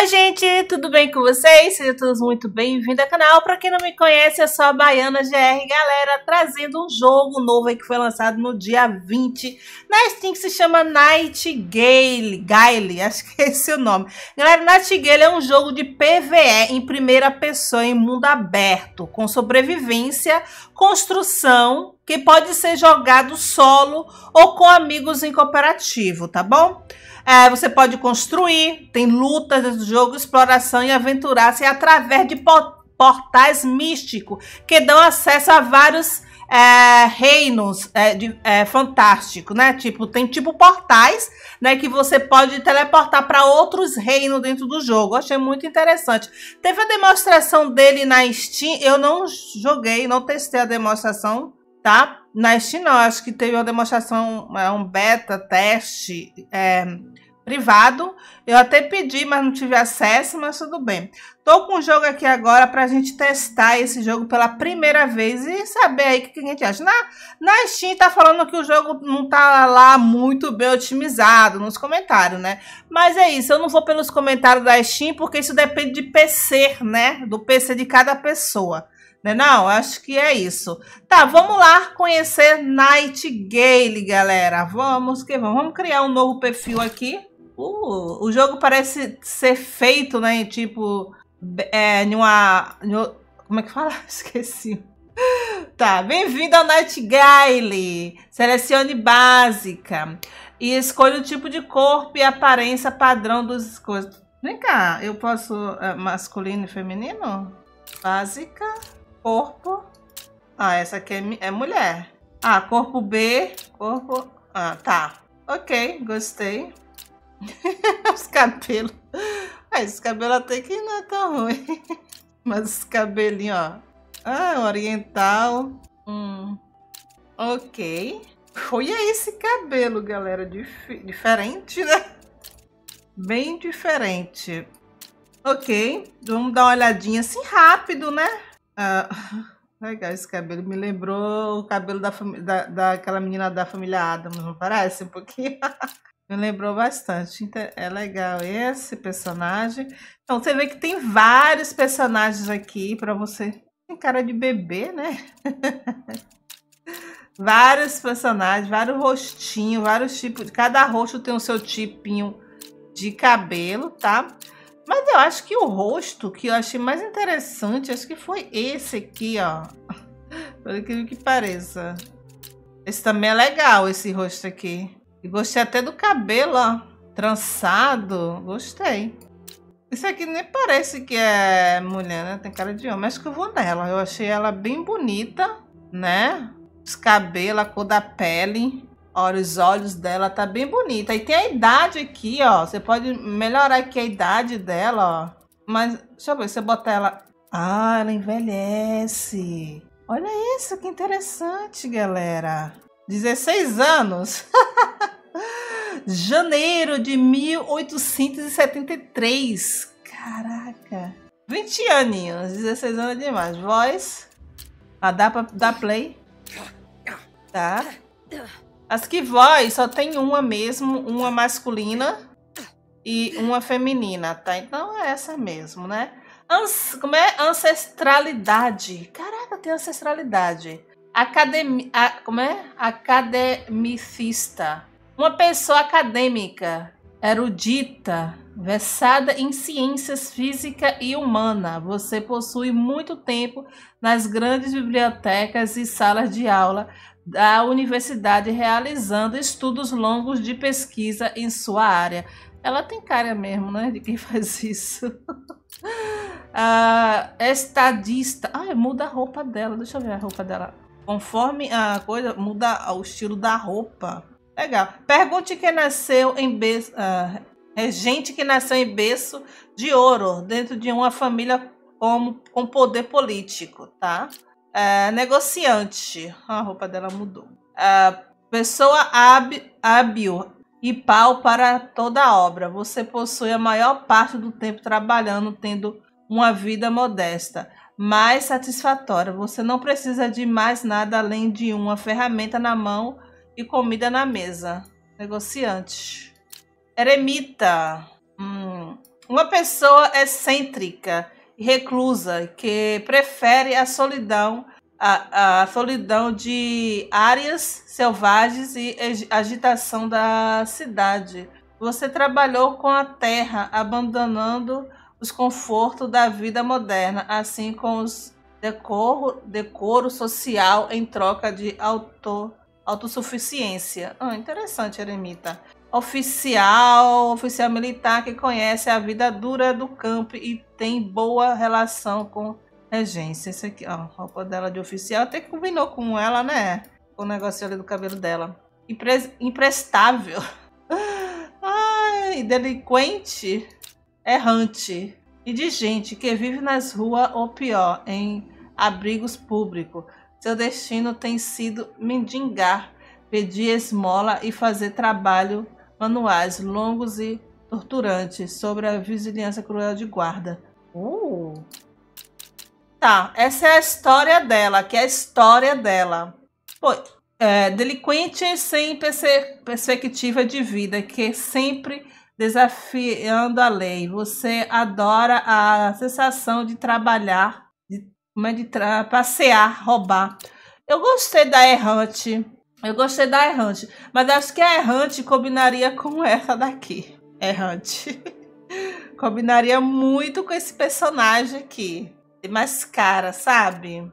Oi, gente, tudo bem com vocês? Sejam todos muito bem-vindos ao canal. Para quem não me conhece, eu sou a Baiana GR, galera, trazendo um jogo novo aí que foi lançado no dia 20 na Steam, que se chama Nightingale, Gale, acho que é esse o nome. Galera, Nightingale é um jogo de PvE em primeira pessoa, em mundo aberto, com sobrevivência, construção, que pode ser jogado solo ou com amigos em cooperativo, tá bom? É, você pode construir, tem lutas dentro do jogo, exploração e aventurar-se através de portais místicos que dão acesso a vários é, reinos é, de, é, fantásticos, né? Tipo, tem tipo portais, né? Que você pode teleportar para outros reinos dentro do jogo. Achei muito interessante. Teve a demonstração dele na Steam. Eu não joguei, não testei a demonstração, tá? Na não, acho que teve uma demonstração, é, um beta, teste é, privado. Eu até pedi, mas não tive acesso, mas tudo bem. Tô com o jogo aqui agora pra gente testar esse jogo pela primeira vez e saber aí o que a gente acha. Na, na Steam tá falando que o jogo não tá lá muito bem otimizado nos comentários, né? Mas é isso, eu não vou pelos comentários da Steam porque isso depende de PC, né? Do PC de cada pessoa. Né não? Acho que é isso. Tá, vamos lá conhecer Nightingale, galera. Vamos que vamos. Vamos criar um novo perfil aqui. Uh, o jogo parece ser feito, né? Tipo, é, numa, numa. Como é que fala? Esqueci. Tá, bem-vindo ao Nightingale. Selecione básica. E escolha o tipo de corpo e aparência padrão dos coisas. Vem cá, eu posso é, masculino e feminino? Básica. Corpo. Ah, essa aqui é, é mulher. Ah, corpo B. Corpo. Ah, tá. Ok, gostei. os cabelos. Ah, esse cabelo até que não é tão ruim. Mas os cabelinhos, ó. Ah, oriental. Hum. Ok. Olha esse cabelo, galera. Dif diferente, né? Bem diferente. Ok. Vamos dar uma olhadinha assim rápido, né? Ah, legal esse cabelo. Me lembrou o cabelo da, da, daquela menina da família Adams, não parece? Um pouquinho. Me lembrou bastante. É legal esse personagem. Então, você vê que tem vários personagens aqui para você. Tem cara de bebê, né? vários personagens, vários rostinhos, vários tipos. Cada rosto tem o seu tipinho de cabelo, tá? Mas eu acho que o rosto que eu achei mais interessante, acho que foi esse aqui, ó. Por incrível que pareça. Esse também é legal, esse rosto aqui. E gostei até do cabelo, ó. Trançado. Gostei. Isso aqui nem parece que é mulher, né? Tem cara de homem. Acho que eu vou nela. Eu achei ela bem bonita, né? Os cabelos, a cor da pele. Olha, os olhos dela tá bem bonita. E tem a idade aqui, ó. Você pode melhorar aqui a idade dela, ó. Mas, deixa eu ver, você botar ela... Ah, ela envelhece. Olha isso, que interessante, galera. 16 anos. Janeiro de 1873. Caraca. 20 aninhos, 16 anos demais. Voz. Ah, dá pra dar play. Tá. As que voz só tem uma mesmo, uma masculina e uma feminina, tá? Então é essa mesmo, né? Ans como é? Ancestralidade. Caraca, tem ancestralidade. Academi a, como é? Academicista. Uma pessoa acadêmica, erudita, versada em ciências física e humana. Você possui muito tempo nas grandes bibliotecas e salas de aula da universidade realizando estudos longos de pesquisa em sua área. Ela tem cara mesmo, né, de quem faz isso. uh, estadista. Ah, muda a roupa dela. Deixa eu ver a roupa dela. Conforme a coisa, muda o estilo da roupa. Legal. Pergunte quem nasceu em berço. Uh, é gente que nasceu em berço de ouro, dentro de uma família com, com poder político, tá? Uh, negociante. A roupa dela mudou. Uh, pessoa hábil e pau para toda a obra. Você possui a maior parte do tempo trabalhando, tendo uma vida modesta mais satisfatória. Você não precisa de mais nada além de uma ferramenta na mão e comida na mesa. Negociante. Eremita. Hum, Uma pessoa excêntrica reclusa que prefere a solidão, a, a solidão de áreas selvagens e agitação da cidade. Você trabalhou com a terra, abandonando os confortos da vida moderna, assim como os decoro, decoro social em troca de auto, autossuficiência. Ah, interessante, Eremita. Oficial, oficial militar que conhece a vida dura do campo e tem boa relação com regência. Esse aqui, ó, a roupa dela de oficial até que combinou com ela, né? Com o negócio ali do cabelo dela. Impre imprestável. Ai, delinquente errante e de gente que vive nas ruas ou pior, em abrigos públicos. Seu destino tem sido mendigar, pedir esmola e fazer trabalho manuais longos e torturantes sobre a vizinhança cruel de guarda. Uh. Tá, essa é a história dela, que é a história dela. Pô, é, delinquente sem perspectiva de vida, que sempre desafiando a lei. Você adora a sensação de trabalhar, de, é de tra passear, roubar. Eu gostei da errante. Eu gostei da errante, mas acho que a errante combinaria com essa daqui. Errante. combinaria muito com esse personagem aqui. Tem mais cara, sabe?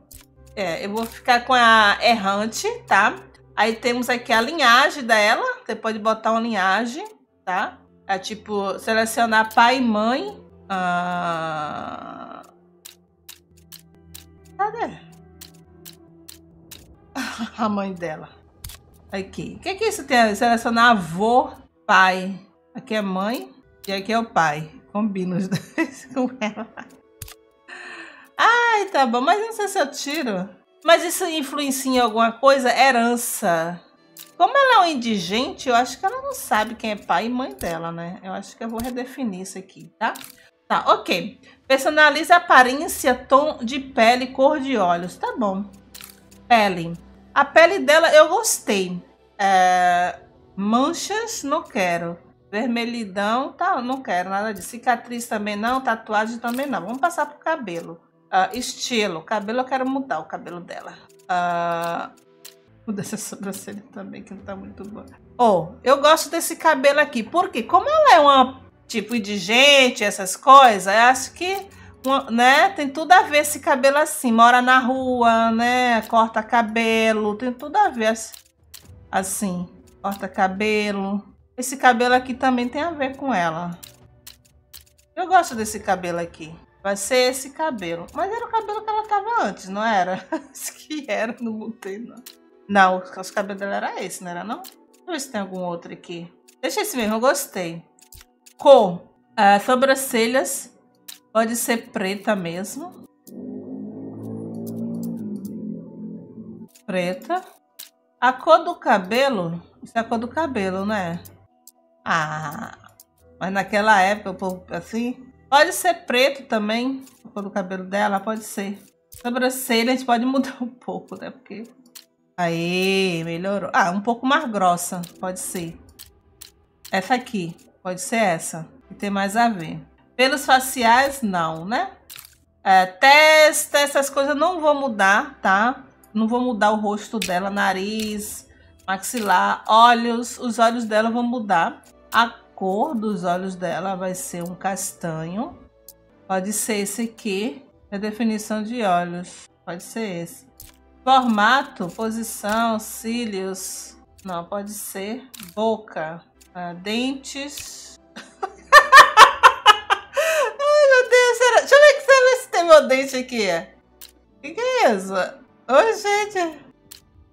É, eu vou ficar com a errante, tá? Aí temos aqui a linhagem dela. Você pode botar uma linhagem, tá? É tipo, selecionar pai e mãe. Ah... Cadê? A mãe dela. Aqui. O que, que isso tem? Selecionar avô, pai. Aqui é mãe e aqui é o pai. Combina os dois com ela. Ai, tá bom. Mas não sei se eu tiro. Mas isso influencia em alguma coisa? Herança. Como ela é um indigente, eu acho que ela não sabe quem é pai e mãe dela, né? Eu acho que eu vou redefinir isso aqui, tá? Tá, ok. Personalize a aparência, tom de pele, cor de olhos. Tá bom. Pele. A pele dela eu gostei. É... Manchas, não quero. Vermelhidão, tá, não quero nada de cicatriz também não, tatuagem também não. Vamos passar pro cabelo. Uh, estilo, cabelo eu quero mudar o cabelo dela. Uh, Muda essa sobrancelha também, que não tá muito boa. Oh, eu gosto desse cabelo aqui. Porque como ela é uma tipo indigente, essas coisas, eu acho que né, tem tudo a ver esse cabelo assim. Mora na rua, né? Corta cabelo, tem tudo a ver assim. Corta cabelo. Esse cabelo aqui também tem a ver com ela. Eu gosto desse cabelo aqui. Vai ser esse cabelo. Mas era o cabelo que ela tava antes, não era? Acho que era, não mudei não. Não, os cabelos dela era esse, não era não? Deixa eu ver se tem algum outro aqui. Deixa esse mesmo, eu gostei. Cor. Uh, sobrancelhas. Pode ser preta mesmo. Preta. A cor do cabelo. Isso é a cor do cabelo, né? Ah. Mas naquela época, assim. Pode ser preto também. A cor do cabelo dela, pode ser. Sobrancelha, a gente pode mudar um pouco, né? Porque Aí, melhorou. Ah, um pouco mais grossa, pode ser. Essa aqui, pode ser essa, que tem mais a ver. Pelos faciais, não, né? É, testa, essas coisas não vou mudar, tá? Não vou mudar o rosto dela, nariz, maxilar, olhos. Os olhos dela vão mudar. A cor dos olhos dela vai ser um castanho. Pode ser esse aqui. A definição de olhos. Pode ser esse. Formato, posição, cílios. Não, pode ser boca, ah, dentes. Ai, meu Deus, será? deixa eu ver, deixa eu ver se tem meu dente aqui. O que, que é isso? Oi, gente.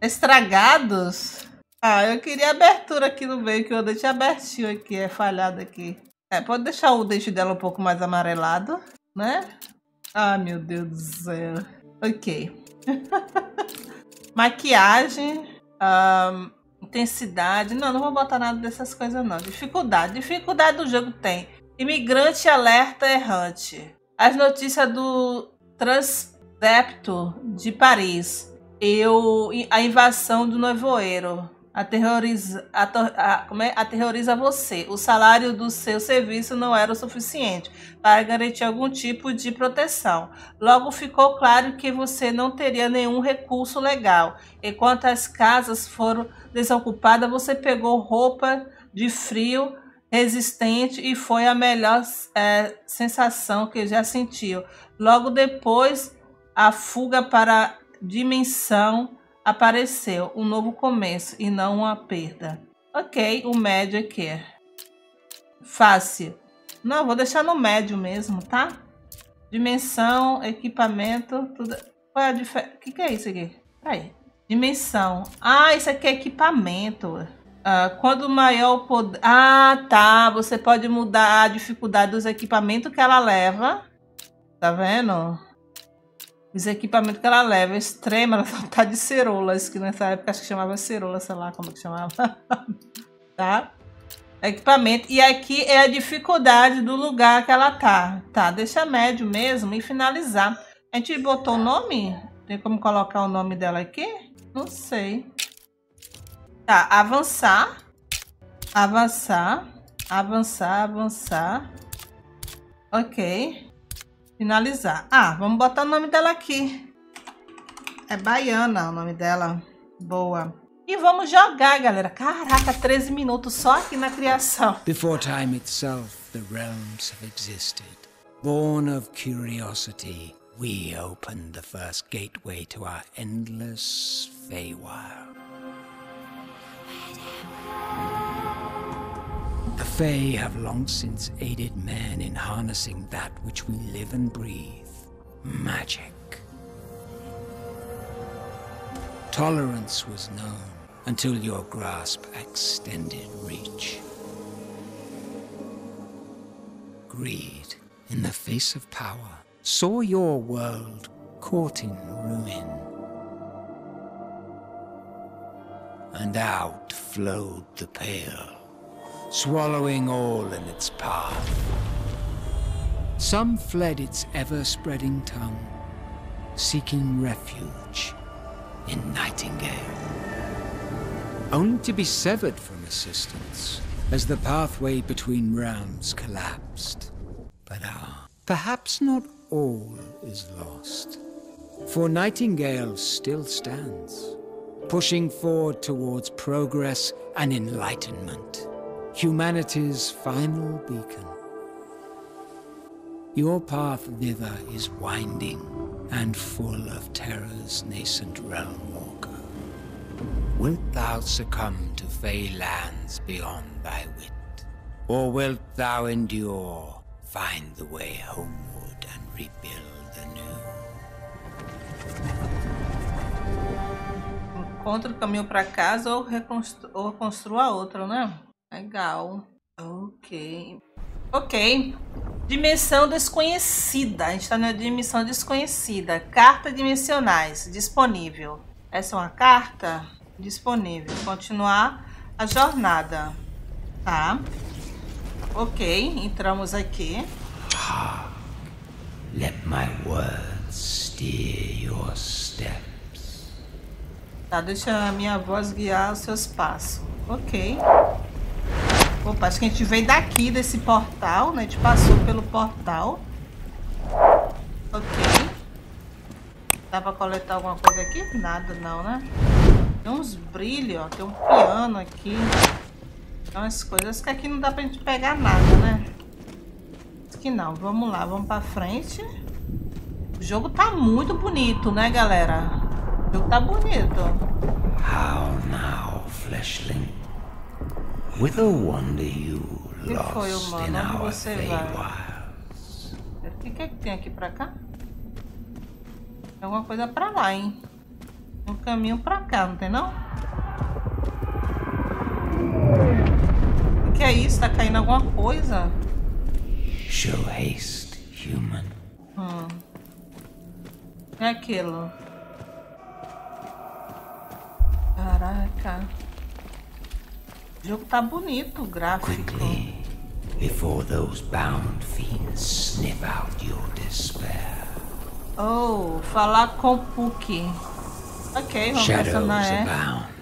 Estragados? Ah, eu queria abertura aqui no meio, que o dente abertinho aqui, é falhado aqui. É, pode deixar o dente dela um pouco mais amarelado, né? Ah, meu Deus do céu. Ok. Maquiagem, um, intensidade. Não, não vou botar nada dessas coisas, não. Dificuldade. Dificuldade do jogo tem. Imigrante alerta errante. As notícias do Transdepto de Paris. Eu, a invasão do nevoeiro. aterroriza, ator, a, é? aterroriza você. O salário do seu serviço não era o suficiente para garantir algum tipo de proteção. Logo ficou claro que você não teria nenhum recurso legal. Enquanto as casas foram desocupadas, você pegou roupa de frio resistente e foi a melhor é, sensação que já sentiu. Logo depois, a fuga para a dimensão apareceu um novo começo e não uma perda. Ok, o médio aqui. Fácil. Não, vou deixar no médio mesmo, tá? Dimensão, equipamento, tudo. Qual é a diferença? O que, que é isso aqui? Aí. Dimensão. Ah, isso aqui é equipamento. Ah, quando maior o poder. Ah, tá. Você pode mudar a dificuldade dos equipamentos que ela leva. Tá vendo? os equipamentos que ela leva, extrema, ela tá de cerolas, que nessa época acho que chamava cerola, sei lá como que chamava. tá? Equipamento. E aqui é a dificuldade do lugar que ela tá. Tá, deixa médio mesmo e finalizar. A gente botou o nome? Tem como colocar o nome dela aqui? Não sei. Tá, avançar. Avançar. Avançar, avançar. Ok. Finalizar. Ah, vamos botar o nome dela aqui. É Baiana o nome dela. Boa. E vamos jogar, galera. Caraca, 13 minutos só aqui na criação. Before time itself, the realms have existed. Born of curiosity, we opened the first gateway to our endless Feywild. The Fae have long since aided man in harnessing that which we live and breathe magic. Tolerance was known until your grasp extended reach. Greed, in the face of power, saw your world caught in ruin. And out flowed the pale swallowing all in its path. Some fled its ever-spreading tongue, seeking refuge in Nightingale. Only to be severed from assistance as the pathway between realms collapsed. But ah, perhaps not all is lost. For Nightingale still stands, pushing forward towards progress and enlightenment humanity's final beacon. Your path thither is winding and full of terror's nascent realm walker. Wilt thou succumb to fey lands beyond thy wit? Or wilt thou endure, find the way homeward and rebuild anew? Encontre o caminho para casa ou, ou construa outro, né? Legal. Ok. Ok. Dimensão desconhecida. A gente está na dimensão desconhecida. Carta dimensionais. Disponível. Essa é uma carta disponível. Continuar a jornada. Tá. Ok. Entramos aqui. Let my words steer your steps. Tá, deixa a minha voz guiar os seus passos. Ok. Opa, acho que a gente veio daqui desse portal, né? A gente passou pelo portal. Ok. Dá pra coletar alguma coisa aqui? Nada não, né? Tem uns brilhos, ó. Tem um piano aqui. Tem umas coisas que aqui não dá pra gente pegar nada, né? Acho que não. Vamos lá, vamos pra frente. O jogo tá muito bonito, né, galera? O jogo tá bonito. How now, fleshling? Whither wander you lost in our Feywilds? O que, que é que tem aqui pra cá? Tem alguma coisa pra lá, hein? Tem um caminho pra cá, não tem não? O que é isso? Tá caindo alguma coisa? Show haste, human. Hum. É aquilo. Caraca. O jogo tá bonito, o gráfico. Quickly, before those bound fiends sniff out your despair. Oh, falar com Puck. Ok, vamos Shadows abound.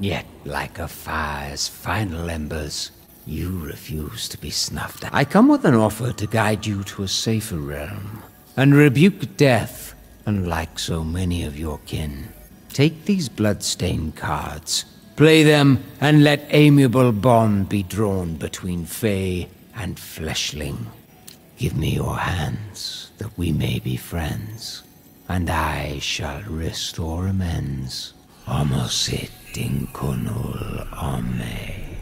Yet, like a fire's final embers, you refuse to be snuffed out. I come with an offer to guide you to a safer realm, and rebuke death, unlike so many of your kin. Take these bloodstained cards, play them, and let amiable bond be drawn between Fae and Fleshling. Give me your hands, that we may be friends, and I shall restore amends. Amosit inconul ame.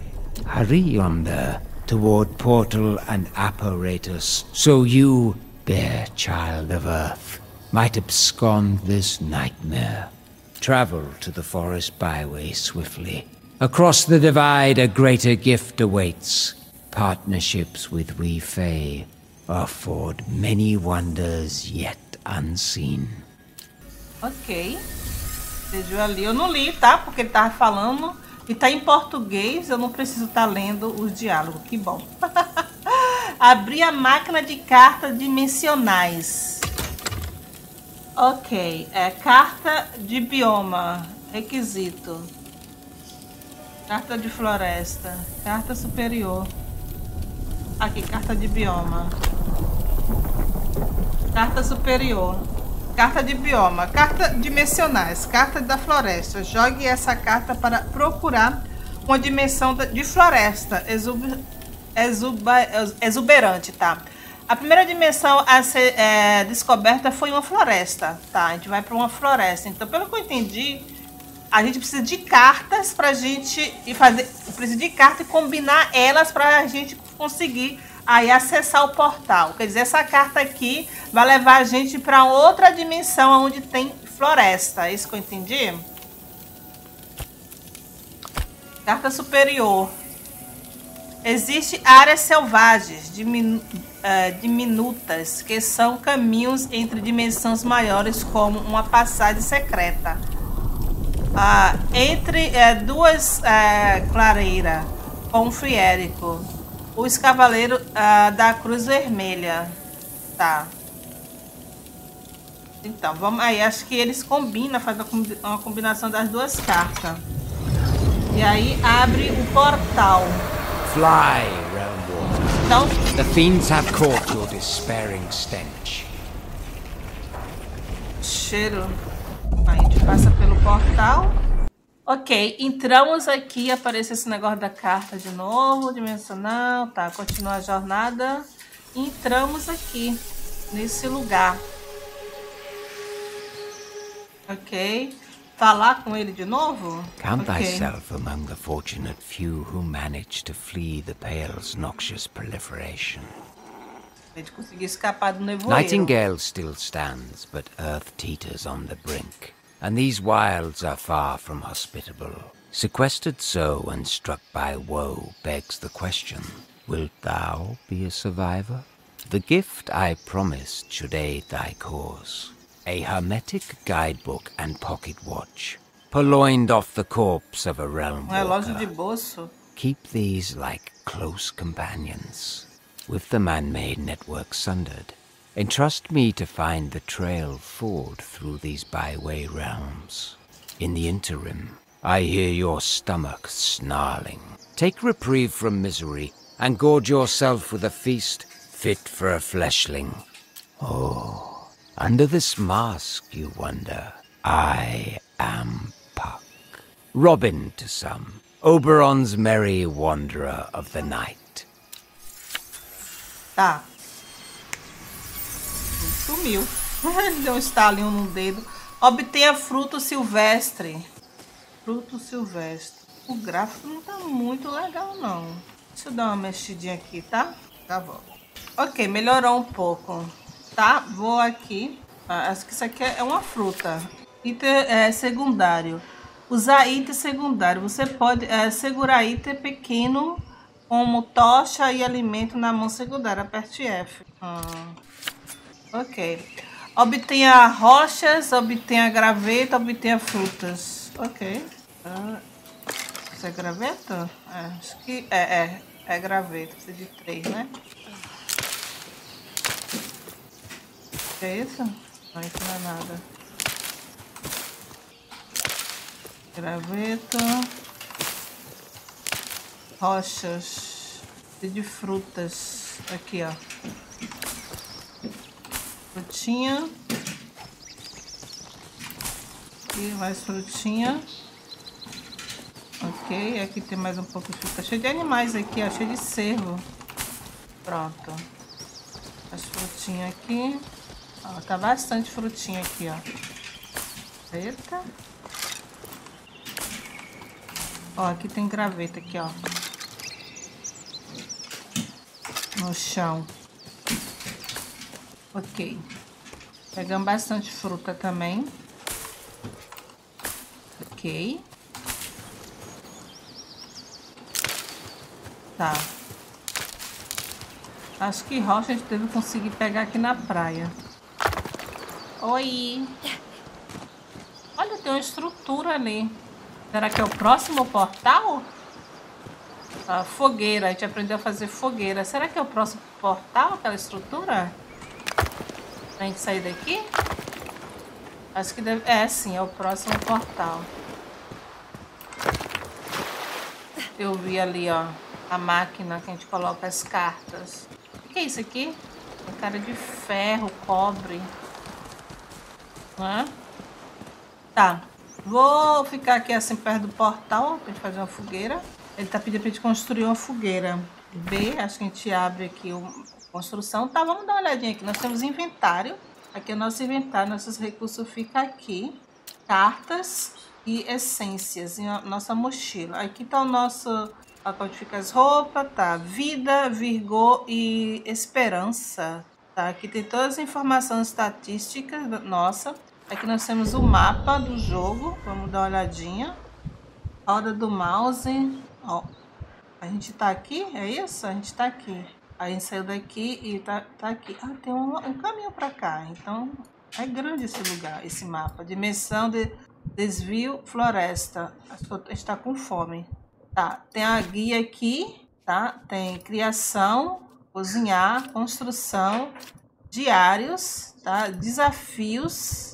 Hurry yonder, toward portal and apparatus, so you, bare child of earth, might abscond this nightmare. Travel to the forest byway swiftly. Across the divide, a greater gift awaits. Partnerships with we Fae afford many wonders yet unseen. Ok. Viu ali. Eu não li, tá? Porque ele tava falando. E tá em português, eu não preciso estar tá lendo os diálogos. Que bom. Abrir a máquina de cartas dimensionais. Ok. É carta de bioma. Requisito. Carta de floresta. Carta superior. Aqui, carta de bioma. Carta superior. Carta de bioma. Carta dimensionais. Carta da floresta. Jogue essa carta para procurar uma dimensão de floresta exuber, exuber, exuberante, tá? A primeira dimensão a ser é, descoberta foi uma floresta, tá? A gente vai para uma floresta. Então, pelo que eu entendi, a gente precisa de cartas para a gente e fazer, precisa de carta e combinar elas para a gente conseguir aí acessar o portal. Quer dizer, essa carta aqui vai levar a gente para outra dimensão onde tem floresta. É isso que eu entendi? Carta superior. Existem áreas selvagens diminu uh, diminutas que são caminhos entre dimensões maiores como uma passagem secreta. Uh, entre uh, duas uh, clareiras com um friérico os Cavaleiros uh, da Cruz Vermelha. Tá. Então, vamos aí. Acho que eles combinam, faz uma combinação das duas cartas. E aí abre o portal. Fly, Realm Então, The fiends have caught your despairing stench. Cheiro. A gente passa pelo portal. Ok, entramos aqui, aparece esse negócio da carta de novo, dimensional, tá, continua a jornada. Entramos aqui, nesse lugar. Ok, falar com ele de novo? Count okay. thyself among the fortunate few who managed to flee the Pale's noxious proliferation. A gente conseguiu escapar do. Nightingale still stands, but Earth teeters on the brink. and these wilds are far from hospitable. Sequestered so and struck by woe begs the question, wilt thou be a survivor? The gift I promised should aid thy cause. A hermetic guidebook and pocket watch, purloined off the corpse of a realm walker. Keep these like close companions. With the man-made network sundered, Entrust me to find the trail forward through these byway realms. In the interim, I hear your stomach snarling. Take reprieve from misery and gorge yourself with a feast fit for a fleshling. Oh, under this mask, you wonder, I am Puck. Robin to some, Oberon's merry wanderer of the night. Ah, Sumiu. Deu um estalinho no dedo. Obtenha fruto silvestre. Fruto silvestre. O gráfico não tá muito legal, não. Deixa eu dar uma mexidinha aqui, tá? Tá bom. Ok, melhorou um pouco. Tá? Vou aqui. Ah, acho que isso aqui é uma fruta. Item é, secundário. Usar item secundário. Você pode é, segurar item pequeno como tocha e alimento na mão secundária. Aperte F. Hum. Ok. Obtenha rochas, obtenha graveta, obtenha frutas. Ok. Ah, isso é graveta? É, acho que é, é, é graveta. Precisa de três, né? É isso? Não, isso não é nada. Graveta. rochas de frutas. Aqui, ó. Frutinha. Aqui mais frutinha. Ok, aqui tem mais um pouco de fruta. Cheio de animais aqui, ó. Cheio de cervo. Pronto. As frutinhas aqui. Ó, tá bastante frutinha aqui, ó. Eita. Ó, aqui tem graveta aqui, ó. No chão. Ok. Pegamos bastante fruta também. Ok. Tá. Acho que rocha a gente deve conseguir pegar aqui na praia. Oi. Olha, tem uma estrutura ali. Será que é o próximo portal? A fogueira. A gente aprendeu a fazer fogueira. Será que é o próximo portal, aquela estrutura? Pra gente sair daqui? Acho que deve... É, sim. É o próximo portal. Eu vi ali, ó. A máquina que a gente coloca as cartas. O que é isso aqui? Uma cara de ferro, cobre. Tá. Vou ficar aqui assim perto do portal pra gente fazer uma fogueira. Ele tá pedindo pra gente construir uma fogueira. B, acho que a gente abre aqui a construção. Tá, vamos dar uma olhadinha aqui. Nós temos inventário. Aqui é o nosso inventário, nossos recursos ficam aqui. Cartas e essências em nossa mochila. Aqui tá o nosso... Onde fica as roupas, tá? Vida, vigor e esperança. Tá? Aqui tem todas as informações estatísticas nossa. Aqui nós temos o mapa do jogo. Vamos dar uma olhadinha. Roda do mouse. Ó, a gente tá aqui, é isso? A gente tá aqui. A gente saiu daqui e tá, tá aqui. Ah, tem um, um caminho para cá. Então, é grande esse lugar, esse mapa. Dimensão de desvio floresta. A gente está com fome. Tá, tem a guia aqui, tá? Tem criação, cozinhar, construção, diários, tá? Desafios.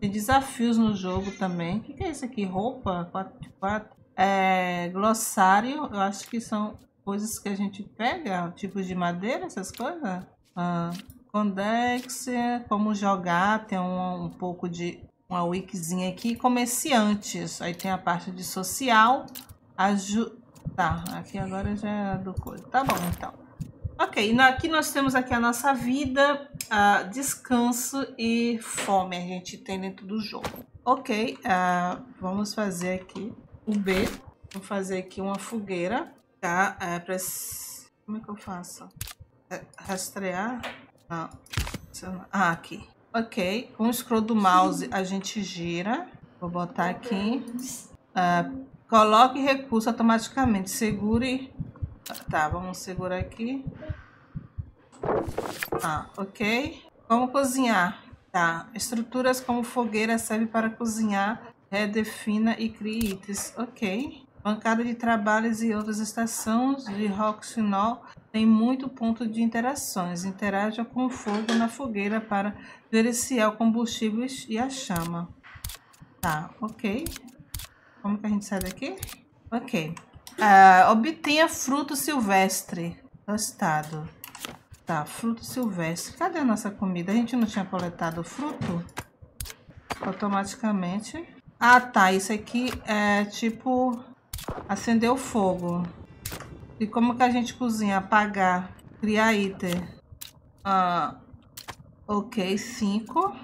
Tem desafios no jogo também. O que, que é isso aqui? Roupa 4 4. É, glossário, eu acho que são coisas que a gente pega, tipos de madeira, essas coisas. Ah, Condex, como jogar, tem um, um pouco de uma wikizinha aqui. Comerciantes, aí tem a parte de social. Aju tá, aqui agora já é do coisa. Tá bom, então. Ok, aqui nós temos aqui a nossa vida, uh, descanso e fome a gente tem dentro do jogo. Ok, uh, vamos fazer aqui o B. Vou fazer aqui uma fogueira, tá? É, pra... Como é que eu faço? É, rastrear? Não. Ah, aqui. Ok, com o scroll do mouse a gente gira. Vou botar aqui. Uh, coloque recurso automaticamente. Segure. Tá, vamos segurar aqui. Ah, ok. Como cozinhar? Tá. Estruturas como fogueira serve para cozinhar. Redefina e crie itens. Ok. Bancada de trabalhos e outras estações de Roxinol tem muito ponto de interações. Interaja com o fogo na fogueira para gerenciar o combustível e a chama. Tá, ok. Como que a gente sai daqui? Ok. Uh, obtenha fruto silvestre tostado. Tá, fruto silvestre. Cadê a nossa comida? A gente não tinha coletado fruto? Automaticamente. Ah, tá. Isso aqui é tipo acender o fogo. E como que a gente cozinha? Apagar. Criar item. Ah, ok, cinco.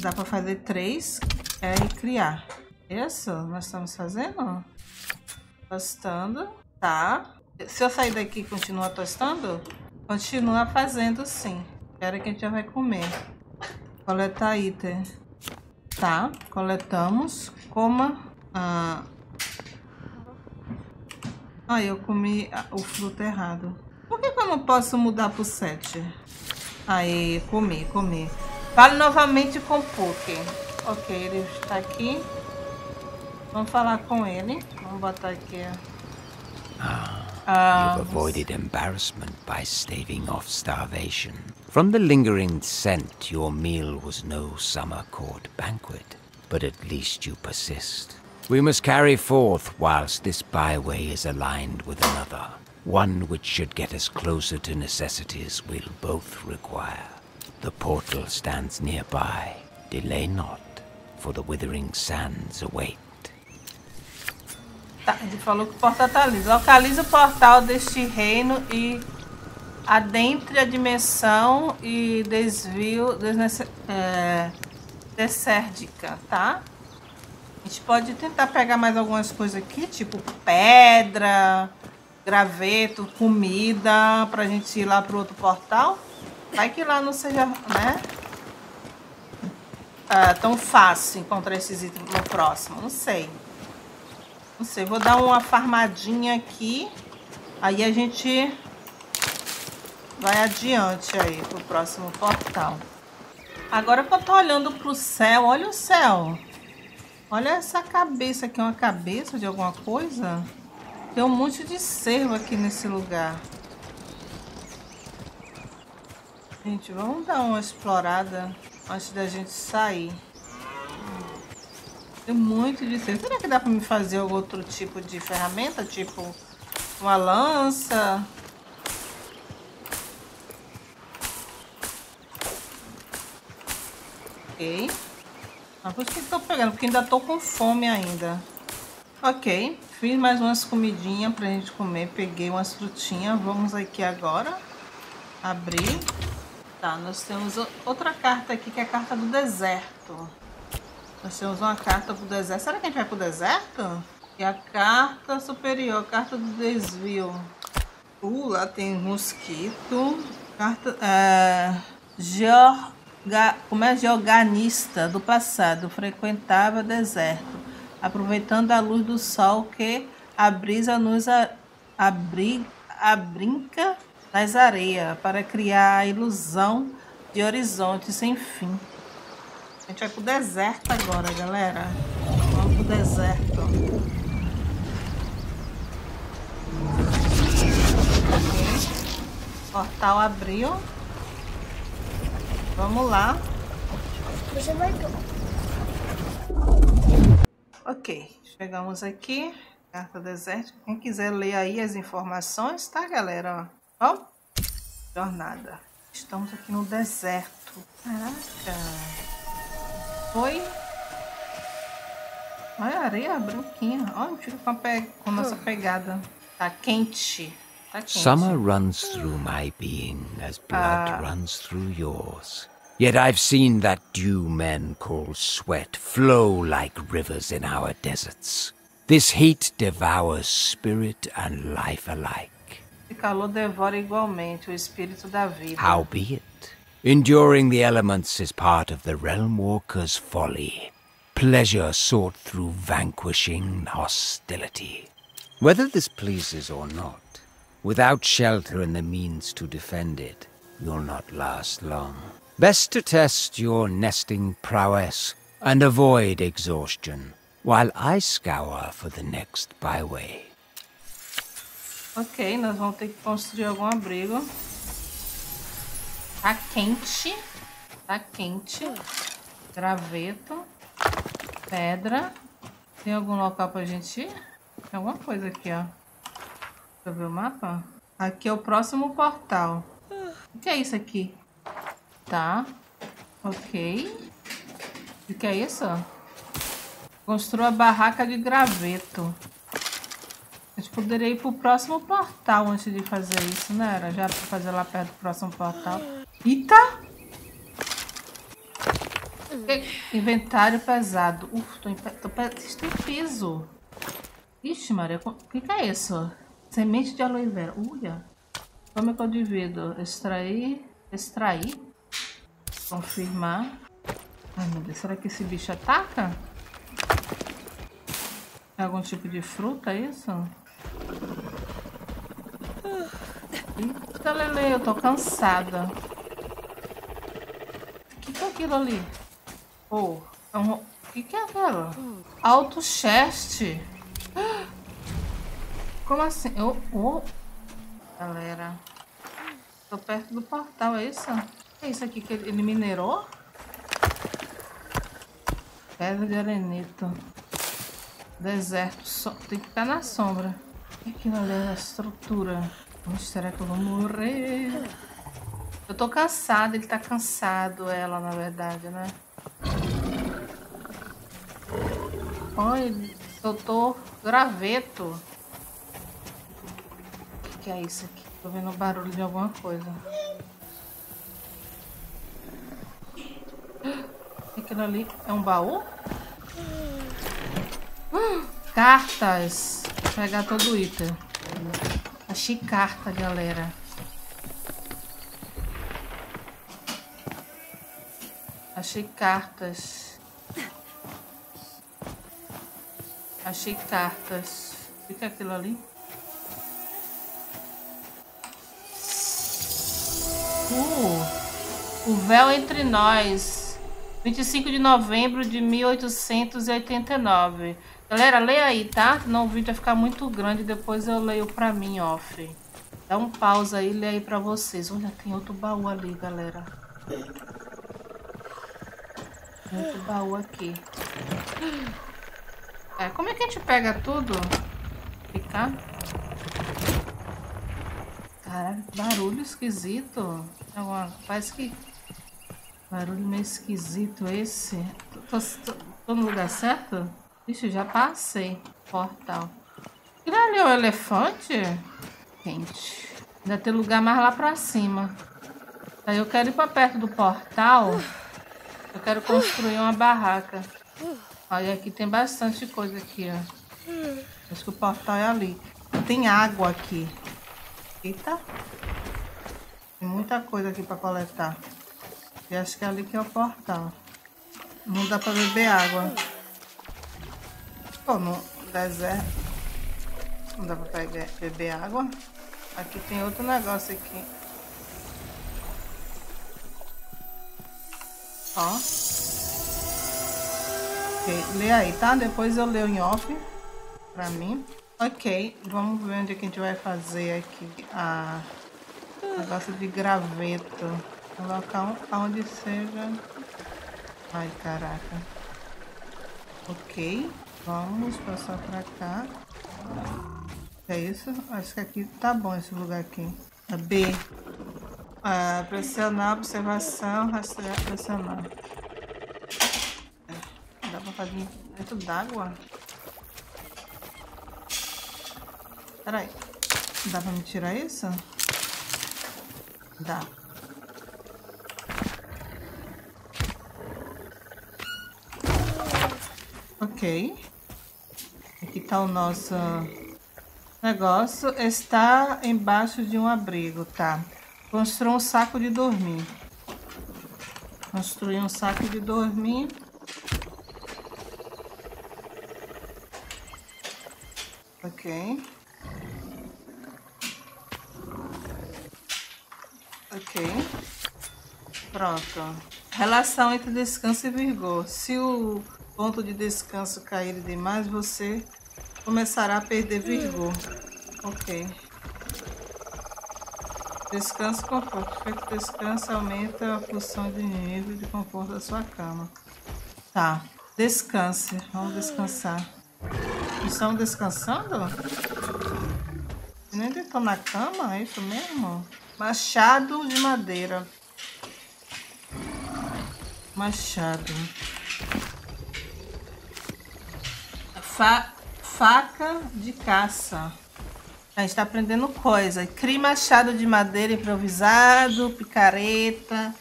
Dá para fazer três. É e criar. Isso, nós estamos fazendo? Tostando. Tá. Se eu sair daqui continuar tostando, continua fazendo sim. Espera que a gente já vai comer. Coletar item. Tá, coletamos. Coma. Ah, ah eu comi o fruto errado. Por que, que eu não posso mudar pro 7? Aí, comi, comi. Fale novamente com o Puck. Ok, ele está aqui. Vamos falar com ele. Vamos I care. Ah, ah you've avoided embarrassment by staving off starvation. From the lingering scent, your meal was no summer court banquet, but at least you persist. We must carry forth whilst this byway is aligned with another. One which should get us closer to necessities we'll both require. The portal stands nearby. Delay not, for the withering sands await. Tá, ele falou que o portal tá ali. Localize o portal deste reino e adentre a dimensão e desvio desnece, é, tá? A gente pode tentar pegar mais algumas coisas aqui, tipo pedra, graveto, comida, pra gente ir lá pro outro portal. Vai que lá não seja, né? Ah, tão fácil encontrar esses itens no próximo, não sei. Não sei, vou dar uma farmadinha aqui. Aí a gente vai adiante aí pro próximo portal. Agora que eu tô olhando pro céu, olha o céu. Olha essa cabeça aqui, uma cabeça de alguma coisa. Tem um monte de cervo aqui nesse lugar. Gente, vamos dar uma explorada antes da gente sair. Muito de ser. Será que dá pra me fazer algum outro tipo de ferramenta? Tipo uma lança? Ok. Ah, por que tô pegando, porque ainda tô com fome ainda. Ok. Fiz mais umas comidinhas pra gente comer. Peguei umas frutinhas. Vamos aqui agora. Abrir. Tá, nós temos outra carta aqui, que é a carta do deserto. Nós temos uma carta pro deserto. Será que a gente vai pro deserto? E a carta superior, carta do desvio. Uh, lá tem mosquito. Carta. É, como é georganista do passado. Frequentava deserto. Aproveitando a luz do sol que a brisa nos a, abri, abrinca nas areias. Para criar a ilusão de horizonte sem fim. A gente vai pro deserto agora, galera. Vamos pro deserto. Portal abriu. Vamos lá. Você vai. Ok, chegamos aqui. Carta deserto. Quem quiser ler aí as informações, tá, galera? Ó, jornada. Estamos aqui no deserto. Caraca. Foi. Olha a areia branquinha. Olha, fica com pe... com a nossa pegada. Tá quente. Tá quente. Summer runs through my being as blood Ah. runs through yours. Yet I've seen that dew men call sweat flow like rivers in our deserts. This heat devours spirit and life alike. Esse calor devora igualmente o espírito da vida. Howbeit, enduring the elements is part of the Realm Walker's folly. Pleasure sought through vanquishing hostility. Whether this pleases or not, without shelter and the means to defend it, you'll not last long. Best to test your nesting prowess and avoid exhaustion, while I scour for the next byway. Ok, nós vamos ter que construir algum abrigo. Tá quente. Tá quente. Graveto. Pedra. Tem algum local pra gente ir? Tem alguma coisa aqui, ó. Deixa eu ver o mapa. Aqui é o próximo portal. O que é isso aqui? Tá. Ok. O que é isso? Construa barraca de graveto. Gente poderia ir pro próximo portal antes de fazer isso, né? Era já pra fazer lá perto do próximo portal. Eita! Inventário pesado. Uf, tô, tô pe- tem peso. Ixi, Maria, o que, que é isso? Semente de aloe vera. Uia. Como é que eu divido? Extrair. Extrair. Confirmar. Ai, meu Deus. Será que esse bicho ataca? É algum tipo de fruta, é isso? Eita, Lele, eu tô cansada. O que, que é aquilo ali? Oh, é um... o que, que é aquilo? Alto chest. Como assim? Eu... Oh. Galera. Tô perto do portal, é isso? É isso aqui que ele minerou? Pedra de arenito. Deserto, so... tem que ficar na sombra. Aquilo ali é a estrutura. Onde será que eu vou morrer? Eu tô cansada, ele tá cansado, ela, na verdade, né? Olha, ele soltou graveto. O que, que é isso aqui? Tô vendo barulho de alguma coisa. Aquilo ali é um baú? Cartas. Vou pegar todo o item. Achei carta, galera. Achei cartas. Achei cartas. Fica aquilo ali. Uh, o véu entre nós. 25 de novembro de 1889. Galera, leia aí, tá? Não o vídeo vai ficar muito grande, depois eu leio pra mim, off. Dá um pausa aí e lê aí pra vocês. Olha, tem outro baú ali, galera. Tem outro baú aqui. É, como é que a gente pega tudo? Ficar? Caralho, barulho esquisito. Parece que... Barulho meio esquisito esse. Tô, tô, tô no lugar certo? Ixi, já passei. Portal. Aquilo ali é o elefante? Gente. Ainda tem lugar mais lá pra cima. Aí eu quero ir pra perto do portal. Eu quero construir uma barraca. Olha, aqui tem bastante coisa aqui, ó. Acho que o portal é ali. Tem água aqui. Eita. Tem muita coisa aqui pra coletar. E acho que é ali que é o portal. Não dá pra beber água. Pô, no deserto. Não dá pra pegar, beber água. Aqui tem outro negócio aqui. Ó. Ok, lê aí, tá? Depois eu leio em off pra mim. Ok, vamos ver onde é que a gente vai fazer aqui a negócio de graveto. Colocar onde seja. Ai, caraca. Ok, vamos passar pra cá. É isso? Acho que aqui tá bom esse lugar aqui. A B. Ah, pressionar, observação, rastrear, pressionar. É, dá pra fazer dentro d'água? Peraí. Dá pra me tirar isso? Dá. Ok. O nosso negócio. Está embaixo de um abrigo, tá? Construir um saco de dormir. Construir um saco de dormir. Ok. Ok. Pronto. Relação entre descanso e vigor. Se o ponto de descanso cair demais, você começará a perder vigor. Ok. Descanso conforto. Feito descanso aumenta a função de nível de conforto da sua cama. Tá. Descanse. Vamos descansar. Estamos descansando? Nem estou na cama, é isso mesmo? Machado de madeira. Machado. Fa faca de caça. A gente tá aprendendo coisa. Crie machado de madeira improvisado, picareta.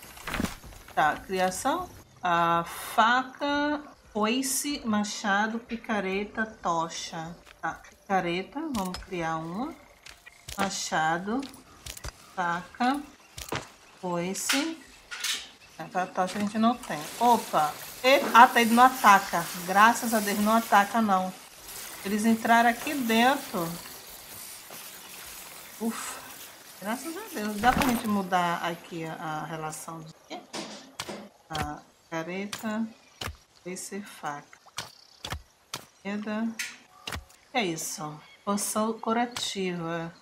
Tá, criação. A faca, foice, machado, picareta, tocha. Tá, picareta, vamos criar uma. Machado, faca, foice. Essa tocha a gente não tem. Opa! E, ah, tá, ele não ataca. Graças a Deus, não ataca não. Eles entraram aqui dentro. Ufa. Graças a Deus. Dá pra gente mudar aqui a, a relação de a careta, esse faca. Esquerda. É isso. Poção curativa.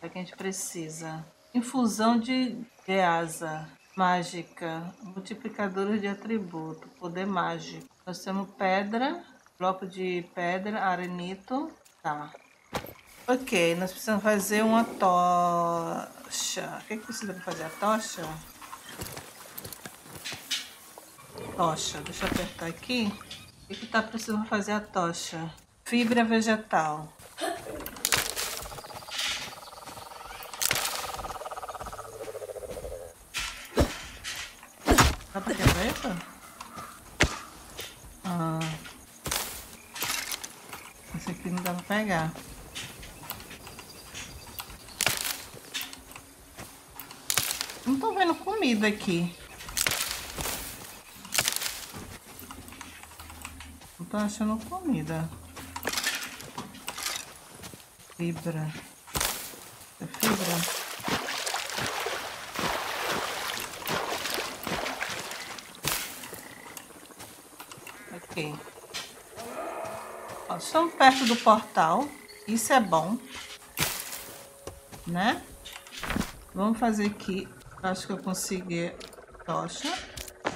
É que a gente precisa. Infusão de Geasa. Mágica. Multiplicadores de atributo. Poder mágico. Nós temos pedra Bloco de pedra, arenito. Tá. Ok, nós precisamos fazer uma tocha. O que, é que precisa para fazer a tocha? Tocha, deixa eu apertar aqui. O que, é que tá precisando fazer a tocha? Fibra vegetal. Dá pra quebrar isso? Ah. Esse aqui pegar. Não tô vendo comida aqui. Não tô achando comida. Fibra. É fibra? Ok. Ó, estamos perto do portal. Isso é bom. Né? Vamos fazer aqui. Acho que eu consegui tocha.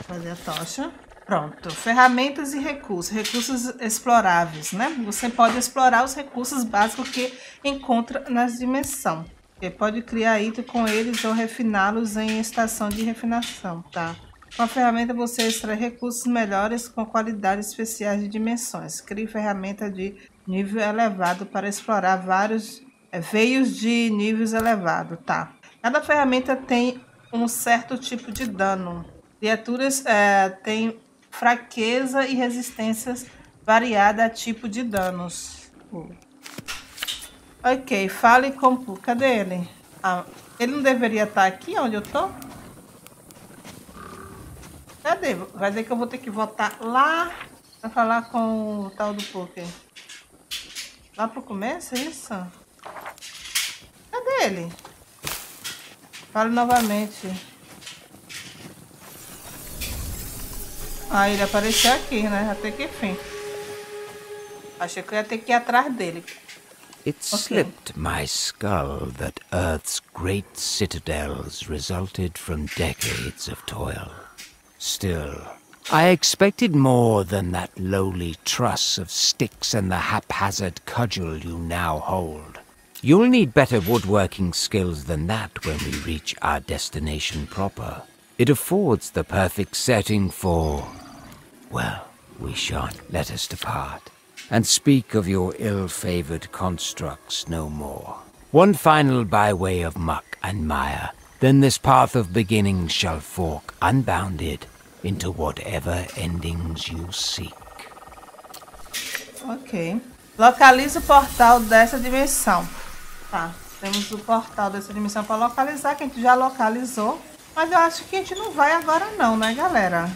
Fazer a tocha. Pronto. Ferramentas e recursos. Recursos exploráveis, né? Você pode explorar os recursos básicos que encontra nas dimensões. Você pode criar item com eles ou refiná-los em estação de refinação, tá? Com a ferramenta você extrai recursos melhores com qualidades especiais de dimensões. Crie ferramenta de nível elevado para explorar vários é, veios de níveis elevados, tá? Cada ferramenta tem um certo tipo de dano. Criaturas é, têm fraqueza e resistências variada a tipo de danos. Ok, fale com... Cadê ele? Ah, ele não deveria estar aqui onde eu tô? Cadê? Vai dizer que eu vou ter que voltar lá pra falar com o tal do poker. Lá pro começo, é isso? Cadê ele? Fale novamente. Ah, ele apareceu aqui, né? Até que enfim. Achei que eu ia ter que ir atrás dele. It okay. slipped my skull that Earth's great citadels resulted from decades of toil. Still, I expected more than that lowly truss of sticks and the haphazard cudgel you now hold. You'll need better woodworking skills than that when we reach our destination proper. It affords the perfect setting for... Well, we shan't let us depart, and speak of your ill-favoured constructs no more. One final by way of muck and mire, then this path of beginnings shall fork unbounded into whatever endings you seek. Ok. Localize o portal dessa dimensão. Tá, temos o portal dessa dimensão para localizar, que a gente já localizou. Mas eu acho que a gente não vai agora não, né, galera?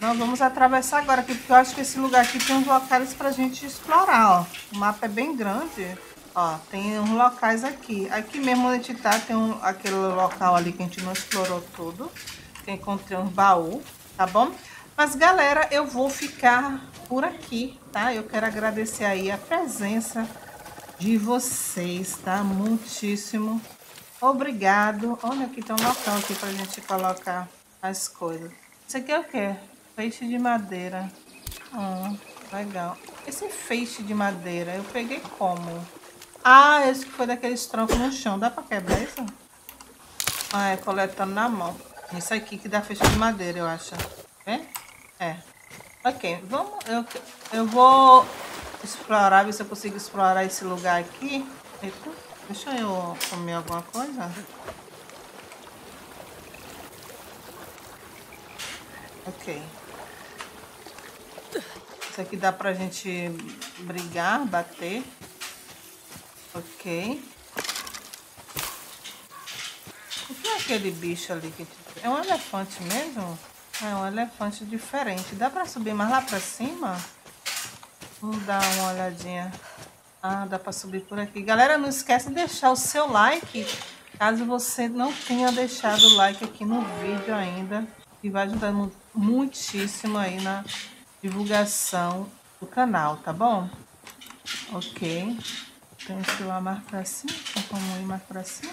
Nós vamos atravessar agora aqui, porque eu acho que esse lugar aqui tem uns locais pra gente explorar, ó. O mapa é bem grande. Ó, tem uns locais aqui. Aqui mesmo onde a gente tá, tem um, aquele local ali que a gente não explorou tudo. Que encontrei uns baús tá bom? Mas, galera, eu vou ficar por aqui, tá? Eu quero agradecer aí a presença de vocês, tá? Muitíssimo obrigado. Olha, aqui tem um local aqui pra gente colocar as coisas. Isso aqui é o quê? Feixe de madeira. Hum, legal. Esse feixe de madeira, eu peguei como? Ah, esse que foi daqueles troncos no chão. Dá pra quebrar isso? Ah, é coletando na mão. Isso aqui que dá feixe de madeira, eu acho. É? É. Ok, vamos... Eu, eu vou explorar, ver se eu consigo explorar esse lugar aqui. Eita, deixa eu comer alguma coisa. Ok. Isso aqui dá pra gente brigar, bater. Ok. O que é aquele bicho ali que é um elefante mesmo? É um elefante diferente. Dá pra subir mais lá pra cima? Vamos dar uma olhadinha. Ah, dá pra subir por aqui. Galera, não esquece de deixar o seu like, caso você não tenha deixado o like aqui no vídeo ainda. Que vai ajudar muitíssimo aí na divulgação do canal, tá bom? Ok. Tem ir lá mais pra cima. Tem como ir mais pra cima?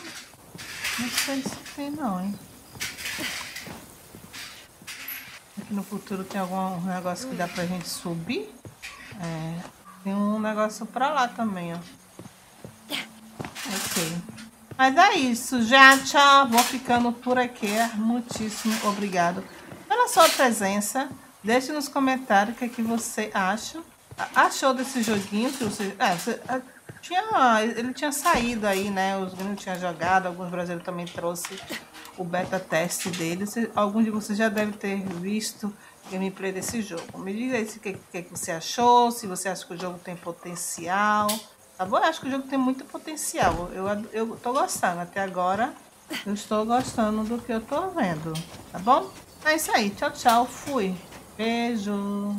Não sei se tem não, hein? Aqui no futuro tem algum negócio que dá pra gente subir? É, tem um negócio pra lá também, ó. Ok. Mas é isso, gente. Vou ficando por aqui. Muitíssimo obrigado pela sua presença. Deixe nos comentários o que, é que você acha. Achou desse joguinho que você. É, você tinha, ele tinha saído aí, né? Os meninos tinham jogado, alguns brasileiros também trouxe o beta teste dele. Alguns de vocês já devem ter visto gameplay desse jogo. Me diga aí o que, que, que você achou, se você acha que o jogo tem potencial. Tá bom? Eu acho que o jogo tem muito potencial. Eu, eu tô gostando. Até agora eu estou gostando do que eu tô vendo. Tá bom? É isso aí. Tchau, tchau. Fui. Beijo.